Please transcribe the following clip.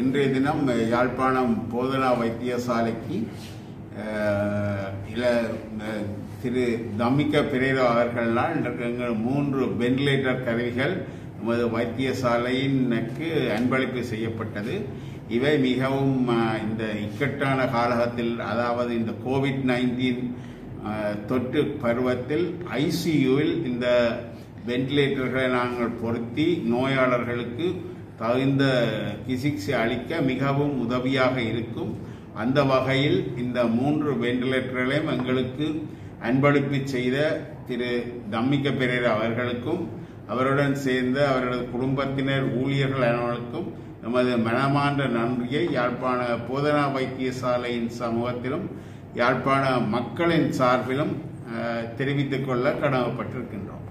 இன்றைய தினம் யாழ்ப்பாணம் போதனா வைத்தியசாலைக்கு இல திரு தமிக்க பிரேரா அவர்களால் இன்றைக்கு எங்கள் மூன்று வெண்டிலேட்டர் கருவிகள் நமது வைத்தியசாலையினுக்கு அன்பளிப்பு செய்யப்பட்டது. இவை மிகவும் இந்த இக்கட்டான காலகத்தில் அதாவது இந்த கோவிட் நைன்டீன் தொற்று பருவத்தில் ஐசியூவில் இந்த வெண்டிலேட்டர்களை நாங்கள் பொருத்தி நோயாளர்களுக்கு தகுந்த கிசிக்ஸை அளிக்க மிகவும் உதவியாக இருக்கும். அந்த வகையில் இந்த மூன்று வெண்டிலேட்டர்களையும் எங்களுக்கு அன்பளிப்பு செய்த திரு தம்மிக்க பெரேரா அவர்களுக்கும் அவருடன் சேர்ந்த அவரது குடும்பத்தினர் ஊழியர்கள் அனைவருக்கும் நமது மனமார்ந்த நன்றியை யாழ்ப்பாண போதனா வைத்தியசாலையின் சமூகத்திலும் யாழ்ப்பாண மக்களின் சார்பிலும் தெரிவித்துக் கொள்ள கடமைப்பட்டிருக்கின்றோம்